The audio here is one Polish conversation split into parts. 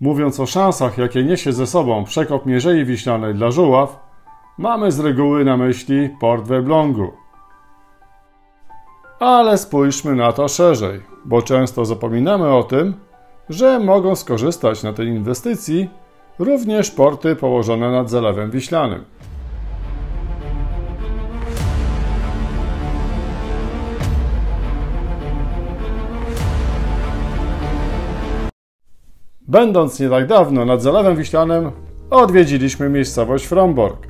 Mówiąc o szansach, jakie niesie ze sobą przekop Mierzei Wiślanej dla żuław, mamy z reguły na myśli port w. Ale spójrzmy na to szerzej, bo często zapominamy o tym, że mogą skorzystać na tej inwestycji również porty położone nad Zalewem Wiślanym. Będąc nie tak dawno nad Zalewem Wiślanym, odwiedziliśmy miejscowość Fromborg.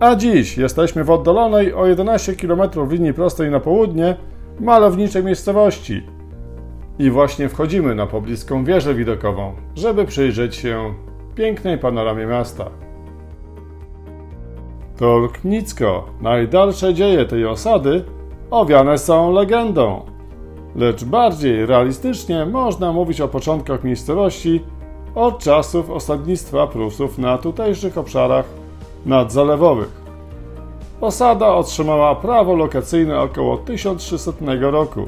A dziś jesteśmy w oddalonej o 11 km linii prostej na południe malowniczej miejscowości. I właśnie wchodzimy na pobliską wieżę widokową, żeby przyjrzeć się pięknej panoramie miasta. Tolknicko, najdalsze dzieje tej osady owiane są legendą. Lecz bardziej realistycznie można mówić o początkach miejscowości od czasów osadnictwa Prusów na tutejszych obszarach nadzalewowych. Osada otrzymała prawo lokacyjne około 1300 roku.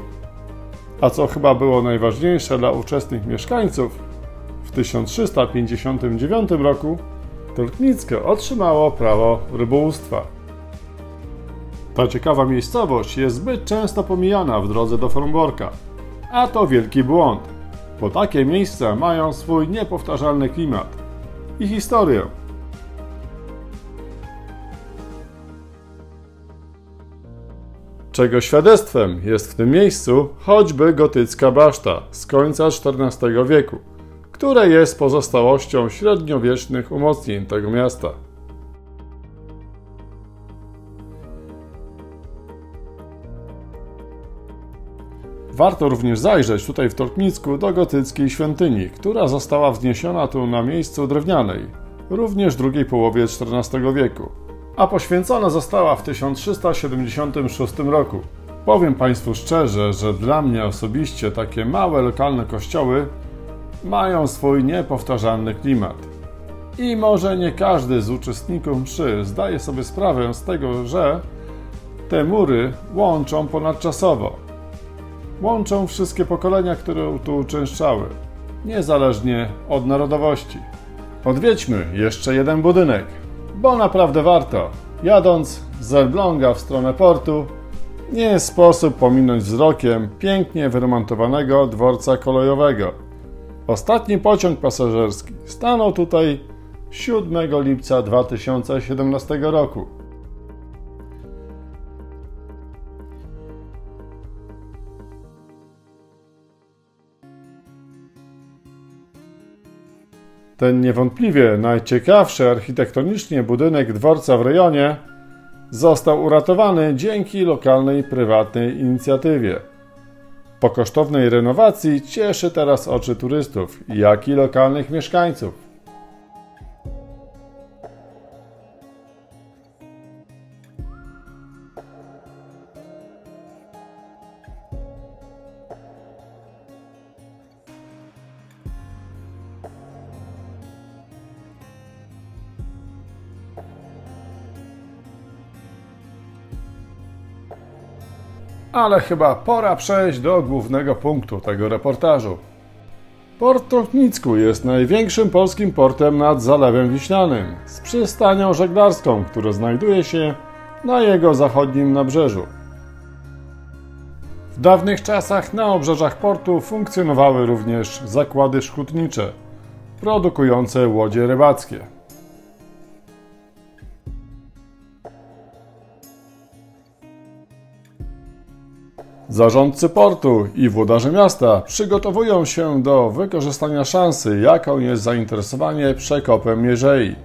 A co chyba było najważniejsze dla ówczesnych mieszkańców, w 1359 roku Tolknicko otrzymało prawo rybołówstwa. Ta ciekawa miejscowość jest zbyt często pomijana w drodze do Fromborka, a to wielki błąd, bo takie miejsca mają swój niepowtarzalny klimat i historię. czego świadectwem jest w tym miejscu choćby gotycka baszta z końca XIV wieku, która jest pozostałością średniowiecznych umocnień tego miasta. Warto również zajrzeć tutaj w Torknicku do gotyckiej świątyni, która została wzniesiona tu na miejscu drewnianej, również w drugiej połowie XIV wieku a poświęcona została w 1376 roku. Powiem Państwu szczerze, że dla mnie osobiście takie małe lokalne kościoły mają swój niepowtarzalny klimat. I może nie każdy z uczestników mszy zdaje sobie sprawę z tego, że te mury łączą ponadczasowo. Łączą wszystkie pokolenia, które tu uczęszczały, niezależnie od narodowości. Odwiedźmy jeszcze jeden budynek, bo naprawdę warto. Jadąc z Elbląga w stronę portu, nie sposób pominąć wzrokiem pięknie wyremontowanego dworca kolejowego. Ostatni pociąg pasażerski stanął tutaj 7 lipca 2017 roku. Ten niewątpliwie najciekawszy architektonicznie budynek dworca w rejonie został uratowany dzięki lokalnej prywatnej inicjatywie. Po kosztownej renowacji cieszy teraz oczy turystów, jak i lokalnych mieszkańców. Ale chyba pora przejść do głównego punktu tego reportażu. Port Trotnicku jest największym polskim portem nad Zalewem Wiślanym, z przystanią żeglarską, która znajduje się na jego zachodnim nabrzeżu. W dawnych czasach na obrzeżach portu funkcjonowały również zakłady szkutnicze, produkujące łodzie rybackie. Zarządcy portu i włodarze miasta przygotowują się do wykorzystania szansy, jaką jest zainteresowanie przekopem Mierzei.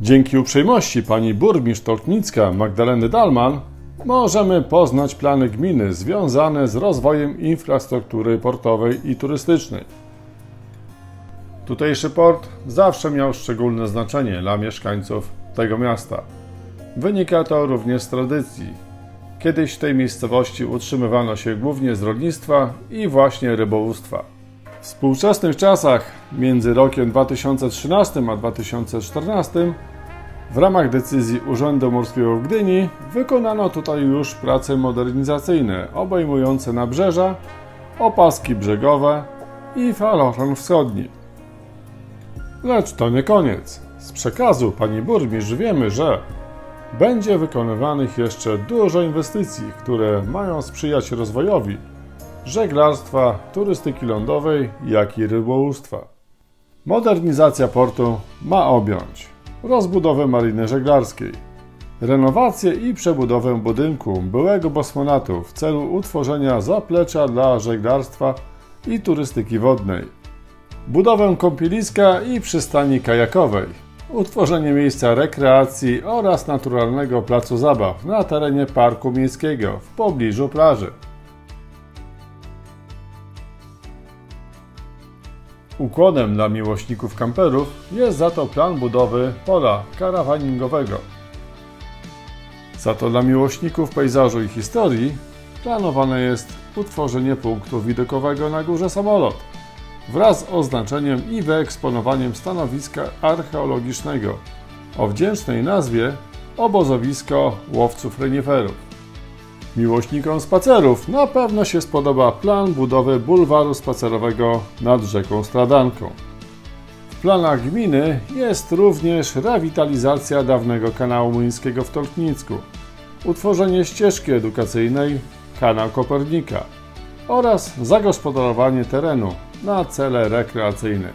Dzięki uprzejmości pani burmistrz Tolknicka Magdaleny Dalman możemy poznać plany gminy związane z rozwojem infrastruktury portowej i turystycznej. Tutejszy port zawsze miał szczególne znaczenie dla mieszkańców tego miasta. Wynika to również z tradycji. Kiedyś w tej miejscowości utrzymywano się głównie z rolnictwa i właśnie rybołówstwa. W współczesnych czasach, między rokiem 2013 a 2014, w ramach decyzji Urzędu Morskiego w Gdyni wykonano tutaj już prace modernizacyjne obejmujące nabrzeża, opaski brzegowe, i falochron wschodni. Lecz to nie koniec. Z przekazu pani burmistrz wiemy, że będzie wykonywanych jeszcze dużo inwestycji, które mają sprzyjać rozwojowi żeglarstwa, turystyki lądowej, jak i rybołówstwa. Modernizacja portu ma objąć rozbudowę mariny żeglarskiej, renowację i przebudowę budynku byłego Bosmonatu w celu utworzenia zaplecza dla żeglarstwa i turystyki wodnej, budowę kąpieliska i przystani kajakowej, utworzenie miejsca rekreacji oraz naturalnego placu zabaw na terenie Parku Miejskiego w pobliżu plaży. Ukłonem dla miłośników kamperów jest za to plan budowy pola karawaningowego. Za to dla miłośników pejzażu i historii planowane jest utworzenie punktu widokowego na górze Samolot wraz z oznaczeniem i wyeksponowaniem stanowiska archeologicznego o wdzięcznej nazwie Obozowisko Łowców Reniferów. Miłośnikom spacerów na pewno się spodoba plan budowy bulwaru spacerowego nad rzeką Stradanką. W planach gminy jest również rewitalizacja dawnego kanału młyńskiego w Tolknicku, utworzenie ścieżki edukacyjnej Kanał Kopernika oraz zagospodarowanie terenu na cele rekreacyjne.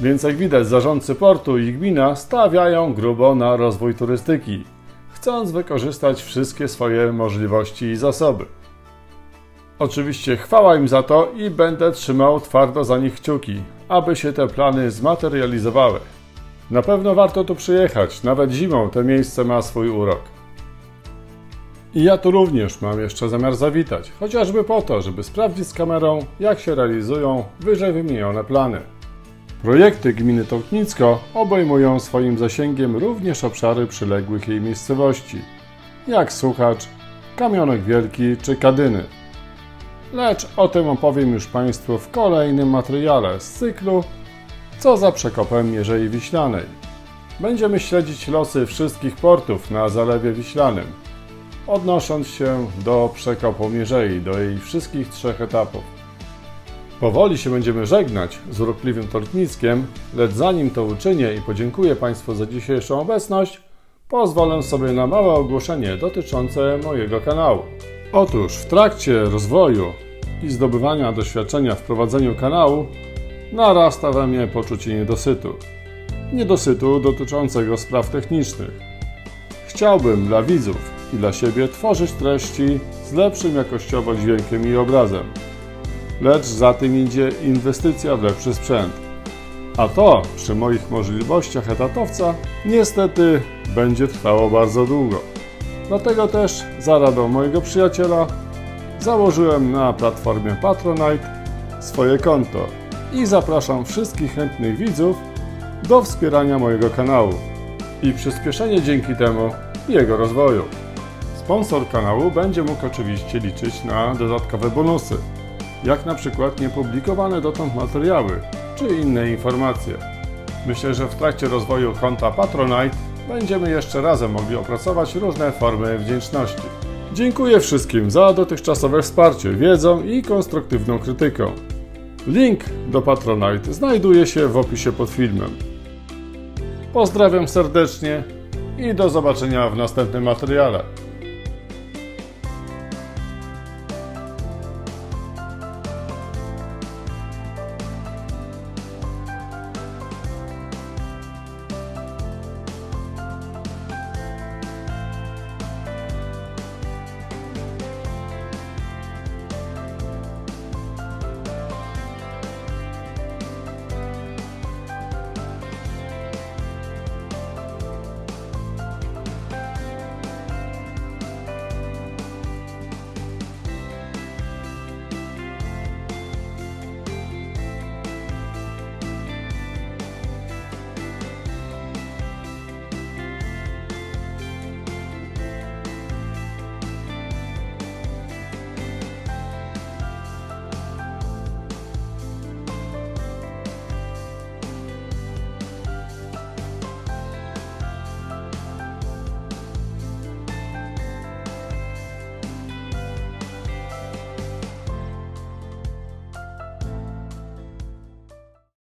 Więc jak widać zarządcy portu i gmina stawiają grubo na rozwój turystyki chcąc wykorzystać wszystkie swoje możliwości i zasoby. Oczywiście chwała im za to i będę trzymał twardo za nich kciuki, aby się te plany zmaterializowały. Na pewno warto tu przyjechać, nawet zimą to miejsce ma swój urok. I ja tu również mam jeszcze zamiar zawitać, chociażby po to, żeby sprawdzić z kamerą, jak się realizują wyżej wymienione plany. Projekty gminy Tąknicko obejmują swoim zasięgiem również obszary przyległych jej miejscowości, jak Suchacz, Kamionek Wielki czy Kadyny. Lecz o tym opowiem już Państwu w kolejnym materiale z cyklu Co za przekopem Mierzei Wiślanej. Będziemy śledzić losy wszystkich portów na Zalewie Wiślanym, odnosząc się do przekopu Mierzei, do jej wszystkich trzech etapów. Powoli się będziemy żegnać z urokliwym Tortnickiem, lecz zanim to uczynię i podziękuję Państwu za dzisiejszą obecność, pozwolę sobie na małe ogłoszenie dotyczące mojego kanału. Otóż w trakcie rozwoju i zdobywania doświadczenia w prowadzeniu kanału narasta we mnie poczucie niedosytu. Niedosytu dotyczącego spraw technicznych. Chciałbym dla widzów i dla siebie tworzyć treści z lepszym jakościowo dźwiękiem i obrazem lecz za tym idzie inwestycja w lepszy sprzęt. A to przy moich możliwościach etatowca niestety będzie trwało bardzo długo. Dlatego też za radą mojego przyjaciela założyłem na platformie Patronite swoje konto i zapraszam wszystkich chętnych widzów do wspierania mojego kanału i przyspieszenie dzięki temu jego rozwoju. Sponsor kanału będzie mógł oczywiście liczyć na dodatkowe bonusy jak na przykład niepublikowane dotąd materiały czy inne informacje. Myślę, że w trakcie rozwoju konta Patronite będziemy jeszcze razem mogli opracować różne formy wdzięczności. Dziękuję wszystkim za dotychczasowe wsparcie wiedzą i konstruktywną krytyką. Link do Patronite znajduje się w opisie pod filmem. Pozdrawiam serdecznie i do zobaczenia w następnym materiale.